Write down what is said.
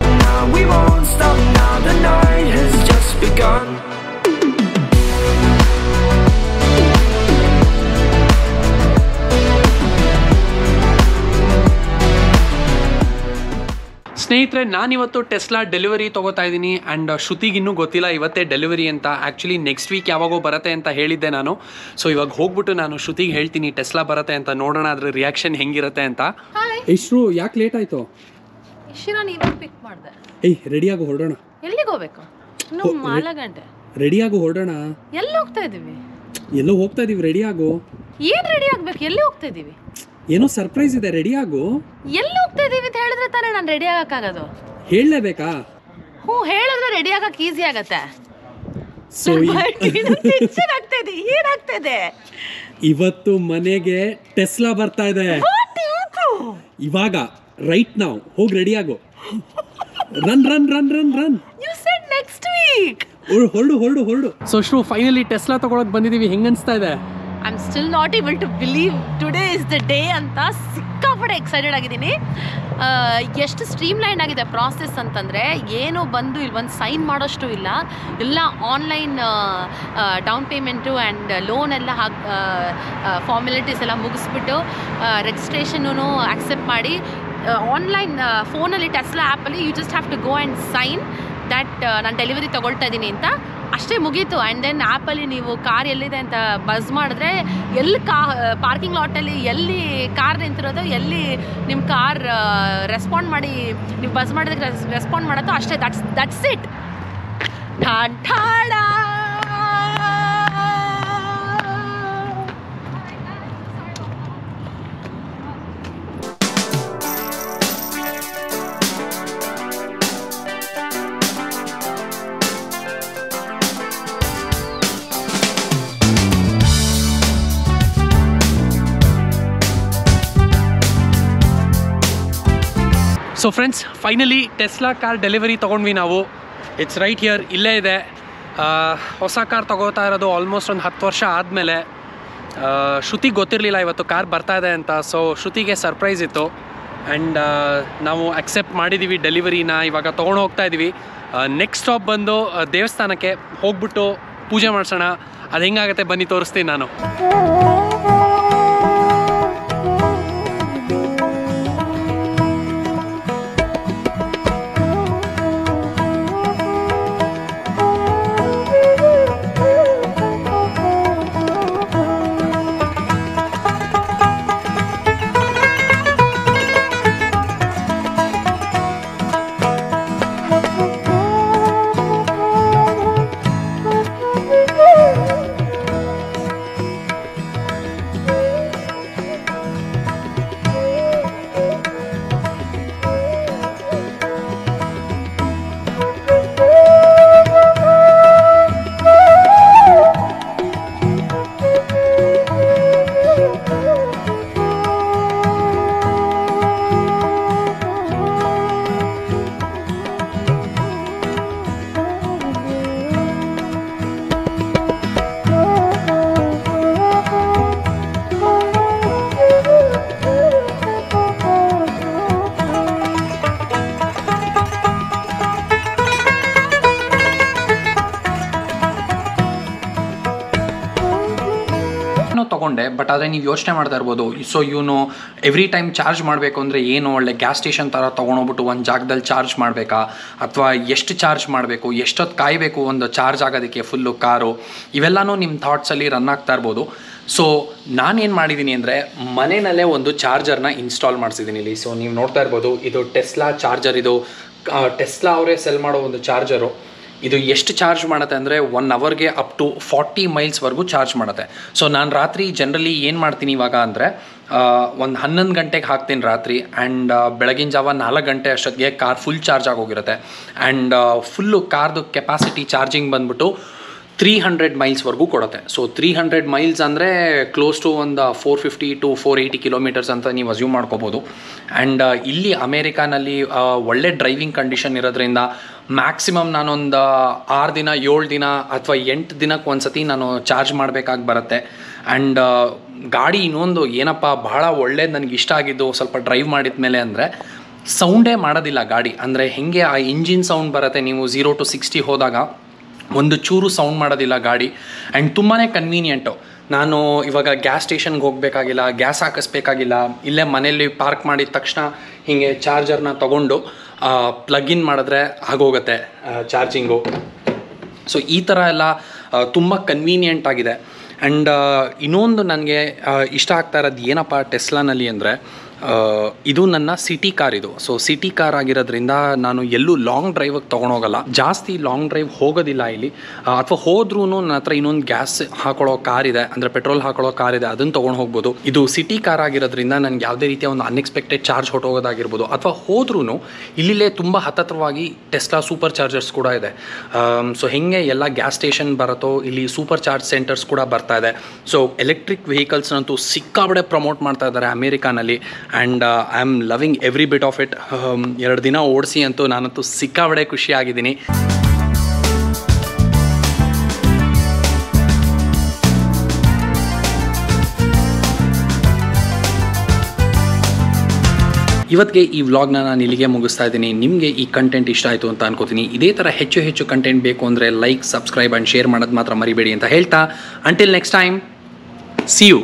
Now we won't stop now. The night has just begun. ಸ್ನೇಹಿತರೆ ನಾನಿವತ್ತು Tesla delivery ತೊಗೋತಾ ಇದ್ದೀನಿ and ಶ್ರುತಿಗಿನ್ನೂ ಗೊತ್ತಿಲ್ಲ ಇವತ್ತೇ ಡೆಲಿವರಿ ಅಂತ. ಆ್ಯಕ್ಚುಲಿ ನೆಕ್ಸ್ಟ್ ವೀಕ್ ಯಾವಾಗೋ ಬರುತ್ತೆ ಅಂತ ಹೇಳಿದ್ದೆ ನಾನು. ಸೊ ಇವಾಗ ಹೋಗ್ಬಿಟ್ಟು ನಾನು ಶ್ರುತಿಗೆ ಹೇಳ್ತೀನಿ ಟೆಸ್ಲಾ ಬರುತ್ತೆ ಅಂತ ನೋಡೋಣ ಅದ್ರ ರಿಯಾಕ್ಷನ್ ಹೆಂಗಿರುತ್ತೆ ಅಂತ. ಇಷ್ಟು ಯಾಕೆ ಲೇಟ್ ಆಯಿತು? ಪಿಕ್ ಮಾಡಿದೆ. ಏಯ್ ರೆಡಿಯಾಗಿ ಹೊರಡೋಣ. ಎಲ್ಲಿಗೆ ಹೋಗ್ಬೇಕು? ಇನ್ನು ನಾಲ್ಕು ಗಂಟೆ ರೆಡಿಯಾಗಿ ಹೊರಡೋಣ. ಎಲ್ಲಿ ಹೋಗ್ತಾ ಇದೀವಿ? ಎಲ್ಲೋ ಹೋಗ್ತಾ ಇದೀವಿ ರೆಡಿಯಾಗು ಏನು ರೆಡಿ ಆಗ್ಬೇಕು? ಎಲ್ಲಿ ಹೋಗ್ತಾ ಇದೀವಿ? ಏನೋ ಸರ್ಪ್ರೈಸ್ ಇದೆ ರೆಡಿ ಆಗು? ಎಲ್ಲಿ ಹೋಗ್ತಾ ಇದೀವಿ ಅಂತ ಹೇಳಿದ್ರೆ ತಾನೇ ನಾನು ರೆಡಿ ಆಗಕ್ಕಾಗೋದು. ಹೇಳಲೇಬೇಕಾ? ಹ್ಞೂ ಹೇಳಿದ್ರೆ ರೆಡಿ ಆಗಕ್ ಈಸಿ ಆಗತ್ತೆ. ಸೊ ಟೆನ್ಷನ್ ಆಗ್ತಾ ಇದೆ ಏನಾಗ್ತಾ ಇದೆ ಇವತ್ತು ಮನೆಗೆ ಟೆಸ್ಲಾ ಬರ್ತಾ ಇದೆ. ಇವಾಗ ರೈಟ್ ನಾವು ಹೋಗಿ ರೆಡಿಯಾಗು run run run run run you said next week ಹೊರಡು ಹೊರಡು ಹೊರಡು ಸೊ ಶ್ರೂ ಫೈನಲಿ ಟೆಸ್ಲಾ ತಗೊಳಕ್ ಬಂದಿದೀವಿ ಹೆಂಗ ಅನ್ಸ್ತಾ ಇದೆ? I am still not able to believe today is the day ಅಂತ ಸಿಕ್ಕಾಪಟ್ಟೆ ಎಕ್ಸೈಟೆಡ್ ಆಗಿದ್ದೀನಿ. ಎಷ್ಟು ಸ್ಟ್ರೀಮ್ ಲೈನ್ ಆಗಿದೆ ಪ್ರಾಸೆಸ್ ಅಂತಂದರೆ ಏನು ಬಂದು ಇಲ್ಲಿ ಒಂದು ಸೈನ್ ಮಾಡೋಷ್ಟು ಇಲ್ಲ. ಎಲ್ಲ online down payment and loan ಎಲ್ಲ ಹಾಕಿ ಫಾರ್ಮಾಲಿಟೀಸ್ ಎಲ್ಲ ಮುಗಿಸ್ಬಿಟ್ಟು ರಿಜಿಸ್ಟ್ರೇಷನೂ ಆಕ್ಸೆಪ್ಟ್ ಮಾಡಿ ಆನ್ಲೈನ್ ಫೋನಲ್ಲಿ ಟೆಸ್ಲಾ ಆ್ಯಪಲ್ಲಿ you just have to go and sign that ನಾನು ಡೆಲಿವರಿ ತೊಗೊಳ್ತಾ ಇದ್ದೀನಿ ಅಂತ ಅಷ್ಟೇ ಮುಗೀತು. ಆ್ಯಂಡ್ ದೆನ್ ಆ್ಯಪಲ್ಲಿ ನೀವು ಕಾರ್ ಎಲ್ಲಿದೆ ಅಂತ ಬಸ್ ಮಾಡಿದ್ರೆ ಎಲ್ಲಿ ಕಾ ಪಾರ್ಕಿಂಗ್ ಲಾಟಲ್ಲಿ ಎಲ್ಲಿ ಕಾರ್ ನಿಂತಿರೋದು, ಎಲ್ಲಿ ನಿಮ್ಮ ಕಾರ್ ರೆಸ್ಪಾಂಡ್ ಮಾಡಿ ನೀವು ಬಸ್ ಮಾಡಿದ್ರೆ ರೆಸ್ಪಾಂಡ್ ಮಾಡೋದು ಅಷ್ಟೇ. That's that's it ಠಾಡ so friends finally Tesla car delivery ತೊಗೊಂಡ್ವಿ ನಾವು. ಇಟ್ಸ್ ರೈಟ್ ಹಿಯರ್ ಇಲ್ಲೇ ಇದೆ. ಹೊಸ ಕಾರ್ ತೊಗೋತಾ ಇರೋದು ಆಲ್ಮೋಸ್ಟ್ ಒಂದು ಹತ್ತು ವರ್ಷ ಆದಮೇಲೆ. ಶ್ರುತಿಗೆ ಗೊತ್ತಿರಲಿಲ್ಲ ಇವತ್ತು ಕಾರ್ ಬರ್ತಾ ಇದೆ ಅಂತ ಸೊ ಶ್ರುತಿಗೆ ಸರ್ಪ್ರೈಸ್ ಇತ್ತು. ಆ್ಯಂಡ್ ನಾವು ಅಕ್ಸೆಪ್ಟ್ ಮಾಡಿದ್ದೀವಿ ಡೆಲಿವರಿನ ಇವಾಗ ತೊಗೊಂಡು ಹೋಗ್ತಾ ಇದ್ದೀವಿ ನೆಕ್ಸ್ಟ್ ಸ್ಟಾಪ್ ಬಂದು ದೇವಸ್ಥಾನಕ್ಕೆ ಹೋಗ್ಬಿಟ್ಟು ಪೂಜೆ ಮಾಡಿಸೋಣ. ಅದು ಹೆಂಗಾಗುತ್ತೆ ಬನ್ನಿ ತೋರಿಸ್ತೀನಿ ನಾನು. ಬಟ್ ಆದರೆ ನೀವು ಯೋಚನೆ ಮಾಡ್ತಾ ಇರ್ಬೋದು. ಸೊ ಇವನು ಎವ್ರಿ ಟೈಮ್ ಚಾರ್ಜ್ ಮಾಡಬೇಕು ಅಂದರೆ ಏನು, ಒಳ್ಳೆ ಗ್ಯಾಸ್ ಸ್ಟೇಷನ್ ಥರ ತೊಗೊಂಡೋಗ್ಬಿಟ್ಟು ಒಂದು ಜಾಗದಲ್ಲಿ ಚಾರ್ಜ್ ಮಾಡಬೇಕಾ? ಅಥವಾ ಎಷ್ಟು ಚಾರ್ಜ್ ಮಾಡಬೇಕು? ಎಷ್ಟೊತ್ತು ಕಾಯಬೇಕು ಒಂದು ಚಾರ್ಜ್ ಆಗೋದಕ್ಕೆ ಫುಲ್ಲು ಕಾರು? ಇವೆಲ್ಲನೂ ನಿಮ್ಮ ಥಾಟ್ಸಲ್ಲಿ ರನ್ ಆಗ್ತಾ ಇರ್ಬೋದು. ಸೊ ನಾನೇನು ಮಾಡಿದ್ದೀನಿ ಅಂದರೆ ಮನೆಯಲ್ಲೇ ಒಂದು ಚಾರ್ಜರ್ನ ಇನ್ಸ್ಟಾಲ್ ಮಾಡಿಸಿದ್ದೀನಿ ಇಲ್ಲಿ. ಸೊ ನೀವು ನೋಡ್ತಾ ಇರ್ಬೋದು, ಇದು ಟೆಸ್ಲಾ ಚಾರ್ಜರ್ ಇದು. ಟೆಸ್ಲಾ ಅವರೇ ಸೆಲ್ ಮಾಡೋ ಒಂದು ಚಾರ್ಜರು ಇದು ಎಷ್ಟು ಚಾರ್ಜ್ ಮಾಡುತ್ತೆ ಅಂದರೆ ಒನ್ ಅವರ್ಗೆ ಅಪ್ ಟು ಫಾರ್ಟಿ ಮೈಲ್ಸ್ವರೆಗೂ ಚಾರ್ಜ್ ಮಾಡುತ್ತೆ. ಸೊ ನಾನು ರಾತ್ರಿ ಜನರಲಿ ಏನು ಮಾಡ್ತೀನಿ ಇವಾಗ ಅಂದರೆ ಒಂದು ಹನ್ನೊಂದು ಗಂಟೆಗೆ ಹಾಕ್ತೀನಿ ರಾತ್ರಿ ಆ್ಯಂಡ್ ಬೆಳಗಿನ ಜಾವ ನಾಲ್ಕು ಗಂಟೆ ಅಷ್ಟೊತ್ತಿಗೆ ಕಾರ್ ಫುಲ್ ಚಾರ್ಜ್ ಆಗೋಗಿರುತ್ತೆ. ಆ್ಯಂಡ್ ಫುಲ್ಲು ಕಾರ್ದು ಕೆಪಾಸಿಟಿ ಚಾರ್ಜಿಂಗ್ ಬಂದ್ಬಿಟ್ಟು ತ್ರೀ ಹಂಡ್ರೆಡ್ ಮೈಲ್ಸ್ವರೆಗೂ ಕೊಡುತ್ತೆ. ಸೊ ತ್ರೀ ಹಂಡ್ರೆಡ್ ಮೈಲ್ಸ್ ಅಂದರೆ ಕ್ಲೋಸ್ ಟು ಒಂದು four fifty to four eighty kilometers ಅಂತ ನೀವು ಅಸ್ಯೂಮ್ ಮಾಡ್ಕೋಬೋದು. ಆ್ಯಂಡ್ ಇಲ್ಲಿ ಅಮೇರಿಕಾನಲ್ಲಿ ಒಳ್ಳೆ ಡ್ರೈವಿಂಗ್ ಕಂಡೀಷನ್ ಇರೋದ್ರಿಂದ ಮ್ಯಾಕ್ಸಿಮಮ್ ನಾನೊಂದು ಆರು ದಿನ, ಏಳು ದಿನ ಅಥವಾ ಎಂಟು ದಿನಕ್ಕೆ ಒಂದು ಸತಿ ನಾನು ಚಾರ್ಜ್ ಮಾಡಬೇಕಾಗಿ ಬರುತ್ತೆ. ಆ್ಯಂಡ್ ಗಾಡಿ ಇನ್ನೊಂದು ಏನಪ್ಪ ಬಹಳ ಒಳ್ಳೇದು ನನಗೆ ಇಷ್ಟ ಆಗಿದ್ದು ಸ್ವಲ್ಪ ಡ್ರೈವ್ ಮಾಡಿದ ಮೇಲೆ ಅಂದರೆ ಸೌಂಡೇ ಮಾಡೋದಿಲ್ಲ ಗಾಡಿ. ಅಂದರೆ ಹೆಂಗೆ ಆ ಇಂಜಿನ್ ಸೌಂಡ್ ಬರುತ್ತೆ, ನೀವು ಝೀರೋ ಟು ಸಿಕ್ಸ್ಟಿ ಹೋದಾಗ ಒಂದು ಚೂರು ಸೌಂಡ್ ಮಾಡೋದಿಲ್ಲ ಗಾಡಿ. ಆ್ಯಂಡ್ ತುಂಬಾ ಕನ್ವೀನಿಯೆಂಟು ನಾನು ಇವಾಗ ಗ್ಯಾಸ್ ಸ್ಟೇಷನ್ಗೆ ಹೋಗಬೇಕಾಗಿಲ್ಲ ಗ್ಯಾಸ್ ಹಾಕಿಸ್ಬೇಕಾಗಿಲ್ಲ, ಇಲ್ಲೇ ಮನೆಯಲ್ಲಿ ಪಾರ್ಕ್ ಮಾಡಿದ ತಕ್ಷಣ ಹೀಗೆ ಚಾರ್ಜರ್ನ ತೊಗೊಂಡು ಪ್ಲಗ್ ಇನ್ ಮಾಡಿದ್ರೆ ಆಗೋಗುತ್ತೆ ಚಾರ್ಜಿಂಗು ಸೊ ಈ ಥರ ಎಲ್ಲ ತುಂಬ ಕನ್ವೀನಿಯೆಂಟ್ ಆಗಿದೆ. ಆ್ಯಂಡ್ ಇನ್ನೊಂದು ನನಗೆ ಇಷ್ಟ ಆಗ್ತಾ ಇರೋದು ಏನಪ್ಪ ಟೆಸ್ಲಾನಲ್ಲಿ ಅಂದರೆ ಇದು ನನ್ನ ಸಿಟಿ ಕಾರ್ ಇದು. ಸೊ ಸಿಟಿ ಕಾರ್ ಆಗಿರೋದ್ರಿಂದ ನಾನು ಎಲ್ಲೂ ಲಾಂಗ್ ಡ್ರೈವಿಗೆ ತೊಗೊಂಡೋಗಲ್ಲ. ಜಾಸ್ತಿ ಲಾಂಗ್ ಡ್ರೈವ್ ಹೋಗೋದಿಲ್ಲ ಇಲ್ಲಿ. ಅಥವಾ ಹೋದ್ರೂ ನನ್ನ ಹತ್ರ ಇನ್ನೊಂದು ಗ್ಯಾಸ್ ಹಾಕೊಳ್ಳೋ ಕಾರ್ ಇದೆ. ಅಂದರೆ ಪೆಟ್ರೋಲ್ ಹಾಕೊಳ್ಳೋ ಕಾರ್ ಇದೆ. ಅದನ್ನು ತೊಗೊಂಡು ಹೋಗ್ಬೋದು. ಇದು ಸಿಟಿ ಕಾರ್ ಆಗಿರೋದ್ರಿಂದ ನನಗೆ ಯಾವುದೇ ರೀತಿಯ ಒಂದು ಅನ್ಎಕ್ಸ್ಪೆಕ್ಟೆಡ್ ಚಾರ್ಜ್ ಹೊಟ್ಟೋಗೋದಾಗಿರ್ಬೋದು ಅಥವಾ ಹೋದ್ರೂ ಇಲ್ಲಿಲೇ ತುಂಬ ಹತ್ತತ್ರವಾಗಿ ಟೆಸ್ಲಾ ಸೂಪರ್ ಚಾರ್ಜರ್ಸ್ ಕೂಡ ಇದೆ. ಸೊ ಹೆಂಗೆ ಎಲ್ಲ ಗ್ಯಾಸ್ ಸ್ಟೇಷನ್ ಬರುತ್ತೋ, ಇಲ್ಲಿ ಸೂಪರ್ ಚಾರ್ಜ್ ಸೆಂಟರ್ಸ್ ಕೂಡ ಬರ್ತಾ ಇದೆ. ಸೊ ಎಲೆಕ್ಟ್ರಿಕ್ ವೆಹಿಕಲ್ಸ್ನಂತೂ ಸಿಕ್ಕಾಬಡೆ ಪ್ರಮೋಟ್ ಮಾಡ್ತಾ ಇದ್ದಾರೆ ಅಮೇರಿಕಾನಲ್ಲಿ. And I am loving every bit of it ಎರಡು ದಿನ ಓಡಿಸಿ ಅಂತೂ ನಾನಂತೂ ಸಿಕ್ಕಾಬಡೆ ಖುಷಿಯಾಗಿದ್ದೀನಿ. ಇವತ್ತಿಗೆ ಈ ವ್ಲಾಗ್ನ ನಾನು ಇಲ್ಲಿಗೆ ಮುಗಿಸ್ತಾ ಇದ್ದೀನಿ. ನಿಮಗೆ ಈ ಕಂಟೆಂಟ್ ಇಷ್ಟ ಆಯಿತು ಅಂತ ಅನ್ಕೋತೀನಿ. ಇದೇ ಥರ ಹೆಚ್ಚು ಹೆಚ್ಚು ಕಂಟೆಂಟ್ ಬೇಕು ಅಂದರೆ ಲೈಕ್ ಸಬ್ಸ್ಕ್ರೈಬ್ ಆ್ಯಂಡ್ ಶೇರ್ ಮಾಡೋದು ಮಾತ್ರ ಮರಿಬೇಡಿ ಅಂತ ಹೇಳ್ತಾ. Until next time see you